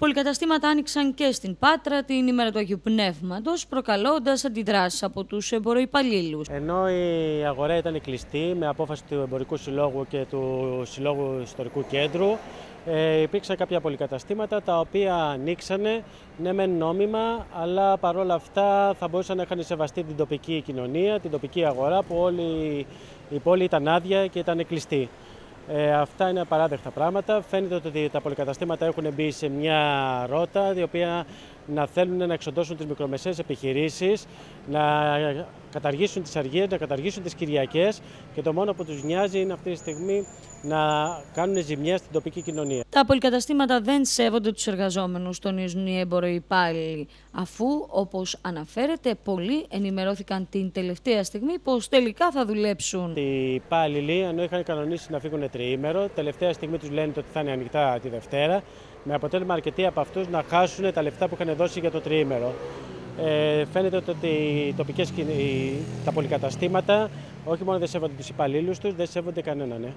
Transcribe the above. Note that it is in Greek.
Πολυκαταστήματα άνοιξαν και στην Πάτρα την ημέρα του Αγίου Πνεύματος, προκαλώντας αντιδράσεις από τους εμποροϊπαλλήλου. Ενώ η αγορά ήταν κλειστή με απόφαση του Εμπορικού Συλλόγου και του Συλλόγου Ιστορικού Κέντρου, ε, υπήρξαν κάποια πολυκαταστήματα τα οποία ανοίξανε, ναι μεν νόμιμα, αλλά παρόλα αυτά θα μπορούσαν να είχαν σεβαστεί την τοπική κοινωνία, την τοπική αγορά που όλη η πόλη ήταν άδεια και ήταν κλειστή. Ε, αυτά είναι απαράδεκτα πράγματα. Φαίνεται ότι τα πολυκαταστήματα έχουν μπει σε μια ρότα, η οποία να θέλουν να εξοντώσουν τις μικρομεσαίες επιχειρήσεις, να καταργήσουν τις αργίες, να καταργήσουν τις Κυριακές και το μόνο που τους νοιάζει είναι αυτή τη στιγμή να κάνουν ζημιά στην τοπική κοινωνία. Τα πολυκαταστήματα δεν σέβονται τους εργαζόμενους, τονίζουν οι υπάλληλοι, αφού, όπως αναφέρεται, πολλοί ενημερώθηκαν την τελευταία στιγμή πως τελικά θα δουλέψουν. Οι υπάλληλοι, ενώ είχαν κανονίσει να φύγουν τριήμερο, τελευταία στιγμή τους λένε ότι θα είναι ανοιχτά τη Δευτέρα, με αποτέλεσμα αρκετοί από αυτούς να χάσουν τα λεφτά που είχαν δώσει για το τριήμερο. Ε, φαίνεται ότι οι τοπικές, τα πολυκαταστήματα όχι μόνο δεν σέβονται τους υπαλλήλους τους, δεν σέβονται κανέναν. Ναι.